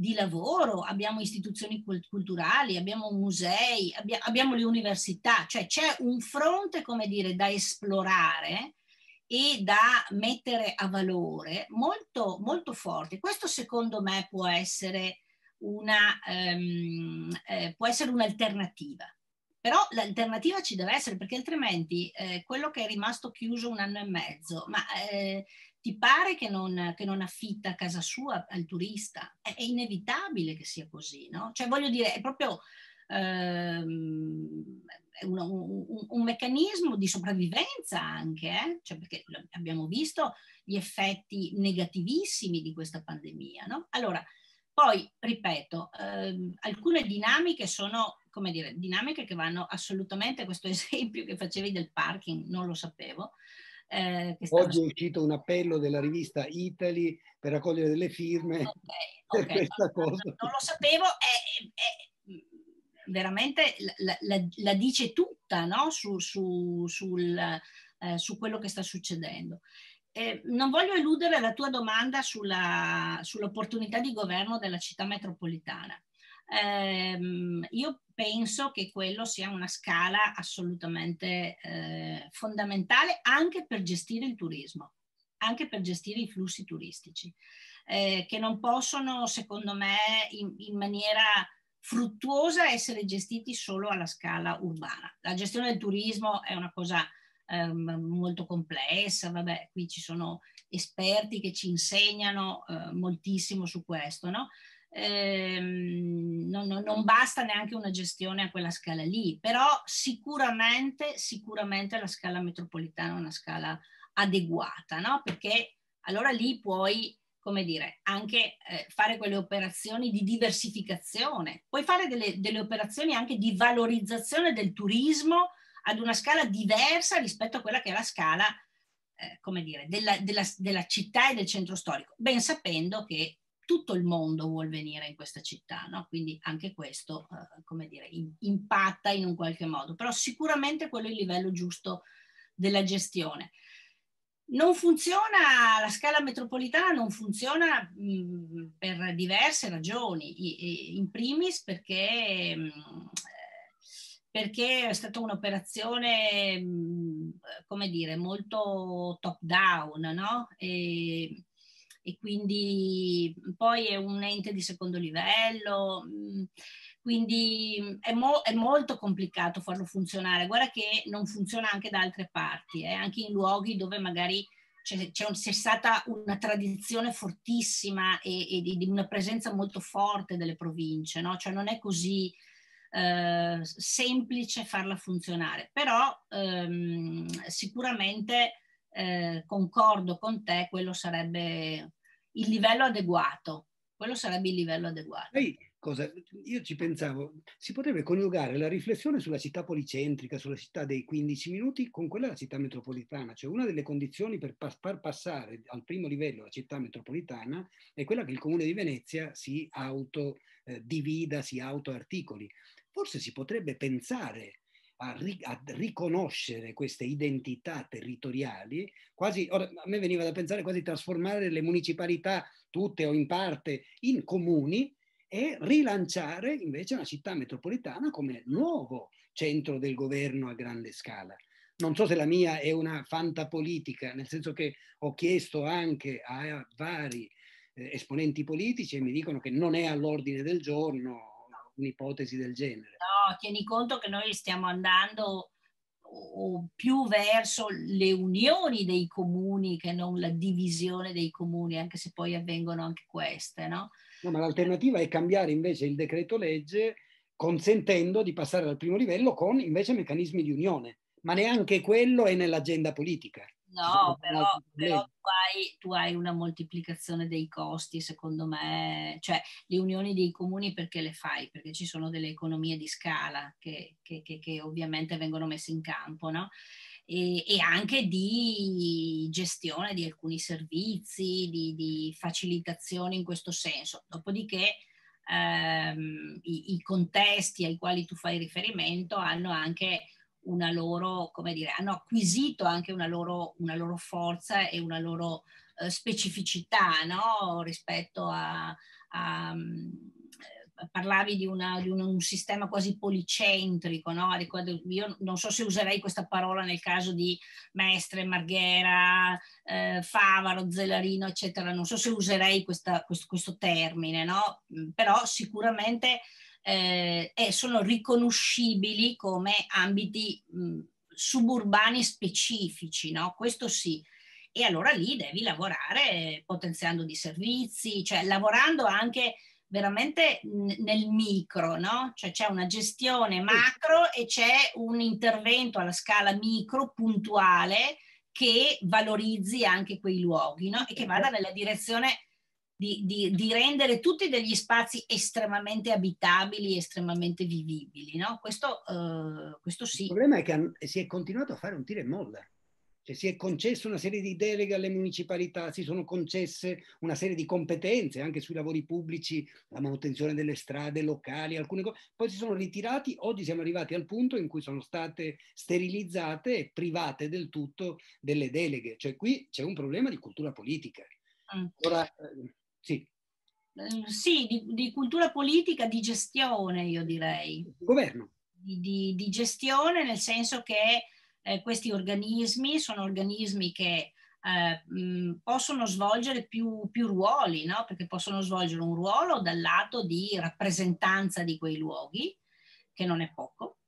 di lavoro, abbiamo istituzioni culturali, abbiamo musei, abbia, abbiamo le università, cioè c'è un fronte, come dire, da esplorare e da mettere a valore molto, molto forte. Questo secondo me può essere una, um, eh, può essere un'alternativa. Però l'alternativa ci deve essere perché altrimenti eh, quello che è rimasto chiuso un anno e mezzo, ma eh, ti pare che non, che non, affitta casa sua al turista? È, è, inevitabile che sia così, no? Cioè voglio dire, è proprio ehm, un, un, un, meccanismo di sopravvivenza anche, eh? cioè perché abbiamo visto gli effetti negativissimi di questa pandemia, no? Allora, poi, ripeto, ehm, alcune dinamiche sono, come dire, dinamiche che vanno assolutamente, questo esempio che facevi del parking, non lo sapevo, eh, Oggi è uscito un appello della rivista Italy per raccogliere delle firme okay, per okay. questa cosa. Non lo sapevo, è, è veramente la, la, la, dice tutta no? su, su, sul, eh, su, quello che sta succedendo. Eh, non voglio eludere la tua domanda sulla, sull'opportunità di governo della città metropolitana. Eh, io penso che quello sia una scala assolutamente eh, fondamentale anche per gestire il turismo, anche per gestire i flussi turistici, eh, che non possono, secondo me, in, in maniera fruttuosa essere gestiti solo alla scala urbana. La gestione del turismo è una cosa ehm, molto complessa, vabbè, qui ci sono esperti che ci insegnano eh, moltissimo su questo, no? Ehm, non, non, basta neanche una gestione a quella scala lì, però sicuramente, sicuramente la scala metropolitana è una scala adeguata, no? Perché allora lì puoi, come dire, anche eh, fare quelle operazioni di diversificazione, puoi fare delle, delle operazioni anche di valorizzazione del turismo ad una scala diversa rispetto a quella che è la scala eh, come dire, della, della, della, città e del centro storico, ben sapendo che tutto il mondo vuol venire in questa città, no? quindi anche questo, eh, come dire, in, impatta in un qualche modo, però sicuramente quello è il livello giusto della gestione. Non funziona, la scala metropolitana non funziona mh, per diverse ragioni, in primis perché, mh, perché è stata un'operazione, come dire, molto top down, no? E, e quindi poi è un ente di secondo livello, mm, quindi è, mo- è molto complicato farlo funzionare. Guarda che non funziona anche da altre parti, eh? anche in luoghi dove magari c'è, c'è, c'è stata una tradizione fortissima e, e, di, una presenza molto forte delle province, no? cioè non è così eh, semplice farla funzionare, però ehm, sicuramente eh, concordo con te, quello sarebbe il livello adeguato. Quello sarebbe il livello adeguato. Ehi, cosa? Io ci pensavo, si potrebbe coniugare la riflessione sulla città policentrica, sulla città dei 15 minuti, con quella della città metropolitana. Cioè una delle condizioni per far passare al primo livello la città metropolitana è quella che il comune di Venezia si autodivida, eh, si autoarticoli. Forse si potrebbe pensare a, ri- a, riconoscere queste identità territoriali, quasi, ora, a me veniva da pensare quasi trasformare le municipalità tutte o in parte in comuni e rilanciare invece una città metropolitana come nuovo centro del governo a grande scala. Non so se la mia è una fantapolitica, nel senso che ho chiesto anche a vari eh, esponenti politici e mi dicono che non è all'ordine del giorno un'ipotesi del genere. No, tieni conto che noi stiamo andando più verso le unioni dei comuni che non la divisione dei comuni, anche se poi avvengono anche queste, no? No, ma l'alternativa è cambiare invece il decreto legge consentendo di passare al primo livello con invece meccanismi di unione, ma neanche quello è nell'agenda politica. No, però, però tu, hai, tu, hai, una moltiplicazione dei costi, secondo me, cioè le unioni dei comuni perché le fai? Perché ci sono delle economie di scala che, che, che, che ovviamente vengono messe in campo, no? E, e, anche di gestione di alcuni servizi, di, di facilitazione in questo senso. Dopodiché ehm, i, i contesti ai quali tu fai riferimento hanno anche una loro, come dire, hanno acquisito anche una loro, una loro forza e una loro eh, specificità no? rispetto a, a um, parlavi di, una, di un, un, sistema quasi policentrico, no? io non so se userei questa parola nel caso di Mestre, Marghera, eh, Favaro, Zelarino, eccetera, non so se userei questa, questo, questo, termine, no? però sicuramente eh, e sono riconoscibili come ambiti mh, suburbani specifici, no? Questo sì. E allora lì devi lavorare potenziando di servizi, cioè lavorando anche veramente nel micro, no? Cioè c'è una gestione macro e c'è un intervento alla scala micro puntuale che valorizzi anche quei luoghi, no? E che vada nella direzione di, di, di, rendere tutti degli spazi estremamente abitabili, estremamente vivibili. No? Questo, uh, questo sì. Il problema è che si è continuato a fare un tiro e molla. Cioè, si è concesso una serie di deleghe alle municipalità, si sono concesse una serie di competenze anche sui lavori pubblici, la manutenzione delle strade locali, alcune cose, poi si sono ritirati, oggi siamo arrivati al punto in cui sono state sterilizzate e private del tutto delle deleghe. Cioè qui c'è un problema di cultura politica. Mm. Ora, eh, sì. Ehm, sì, di, di, cultura politica, di gestione, io direi. Governo. Di, di, di gestione, nel senso che eh, questi organismi sono organismi che eh, mh, possono svolgere più, più ruoli, no? perché possono svolgere un ruolo dal lato di rappresentanza di quei luoghi, che non è poco,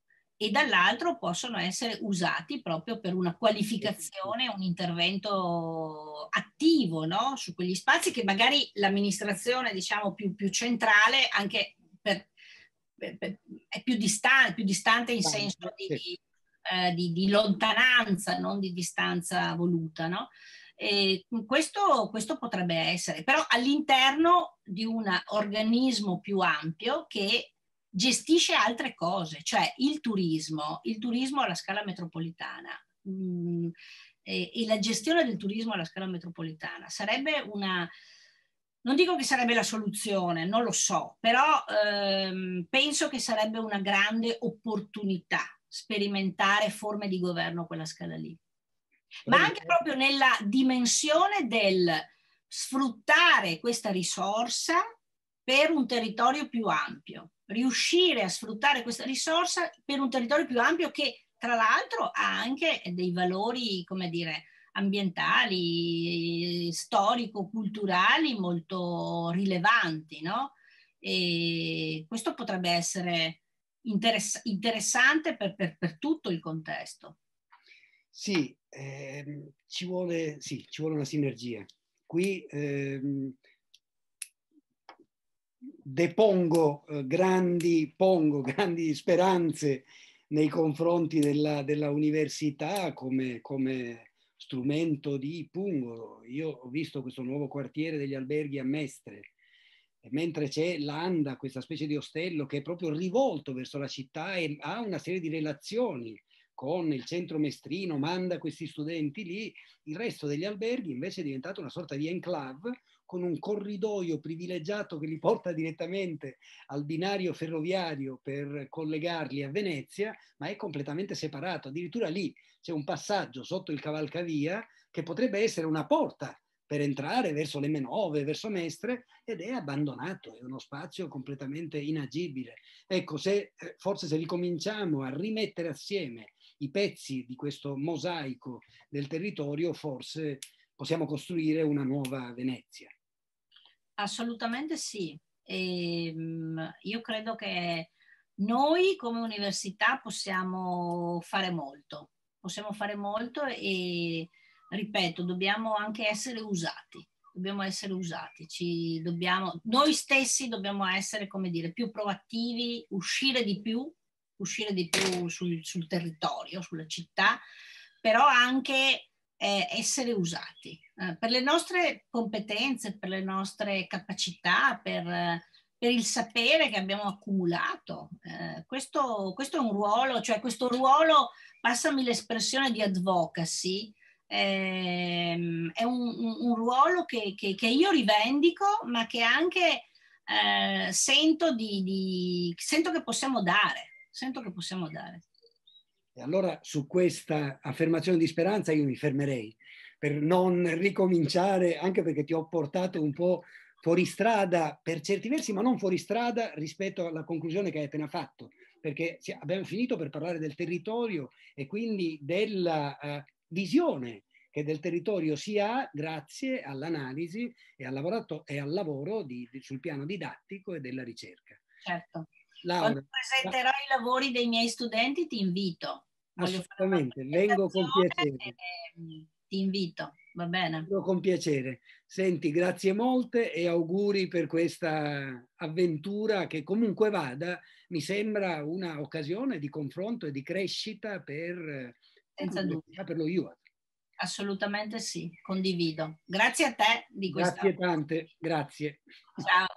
e dall'altro possono essere usati proprio per una qualificazione, un intervento attivo no? su quegli spazi che magari l'amministrazione diciamo più, più centrale anche per, per, per, è più distante, più distante in senso di, di, eh, di, di lontananza, non di distanza voluta. No? Questo, questo, potrebbe essere, però all'interno di un organismo più ampio che gestisce altre cose, cioè il turismo, il turismo alla scala metropolitana mh, mm, e, e, la gestione del turismo alla scala metropolitana sarebbe una, non dico che sarebbe la soluzione, non lo so, però ehm, penso che sarebbe una grande opportunità sperimentare forme di governo quella scala lì. Ma anche proprio nella dimensione del sfruttare questa risorsa per un territorio più ampio riuscire a sfruttare questa risorsa per un territorio più ampio che tra l'altro ha anche dei valori, come dire, ambientali, storico-culturali molto rilevanti, no? E questo potrebbe essere interess- interessante per, per, per, tutto il contesto. Sì, ehm, ci, vuole, sì, ci vuole una sinergia. Qui ehm, depongo eh, grandi, pongo grandi speranze nei confronti della, della università come, come, strumento di pungolo. Io ho visto questo nuovo quartiere degli alberghi a Mestre, mentre c'è l'Anda, questa specie di ostello che è proprio rivolto verso la città e ha una serie di relazioni con il centro mestrino, manda questi studenti lì, il resto degli alberghi invece è diventato una sorta di enclave con un corridoio privilegiato che li porta direttamente al binario ferroviario per collegarli a Venezia, ma è completamente separato. Addirittura lì c'è un passaggio sotto il cavalcavia che potrebbe essere una porta per entrare verso le Menove, verso Mestre, ed è abbandonato, è uno spazio completamente inagibile. Ecco, se, eh, forse se ricominciamo a rimettere assieme i pezzi di questo mosaico del territorio, forse possiamo costruire una nuova Venezia. Assolutamente sì. E, ehm, io credo che noi come università possiamo fare molto. possiamo fare molto e ripeto, dobbiamo anche essere usati, dobbiamo essere usati, Ci dobbiamo, noi stessi dobbiamo essere, come dire, più proattivi, uscire di più, uscire di più sul, sul territorio, sulla città, però anche eh, essere usati eh, per le nostre competenze, per le nostre capacità, per, per il sapere che abbiamo accumulato. Eh, questo, questo, è un ruolo, cioè questo ruolo, passami l'espressione di advocacy, ehm, è un, un ruolo che, che, che, io rivendico, ma che anche eh, sento, di, di, sento che possiamo dare. Sento che possiamo dare. E allora su questa affermazione di speranza io mi fermerei per non ricominciare, anche perché ti ho portato un po' fuori strada per certi versi, ma non fuori strada rispetto alla conclusione che hai appena fatto, perché abbiamo finito per parlare del territorio e quindi della uh, visione che del territorio si ha grazie all'analisi e al, e al lavoro di, di, sul piano didattico e della ricerca. Certo. Laura, Quando presenterò la... i lavori dei miei studenti ti invito. Voglio Assolutamente, vengo con piacere. Ti invito, va bene? Vengo con piacere. Senti, grazie molte e auguri per questa avventura che comunque vada, mi sembra un'occasione di confronto e di crescita per, Senza dubbio. per lo UAT. Assolutamente sì, condivido. Grazie a te di questa. Grazie tante, grazie. Ciao.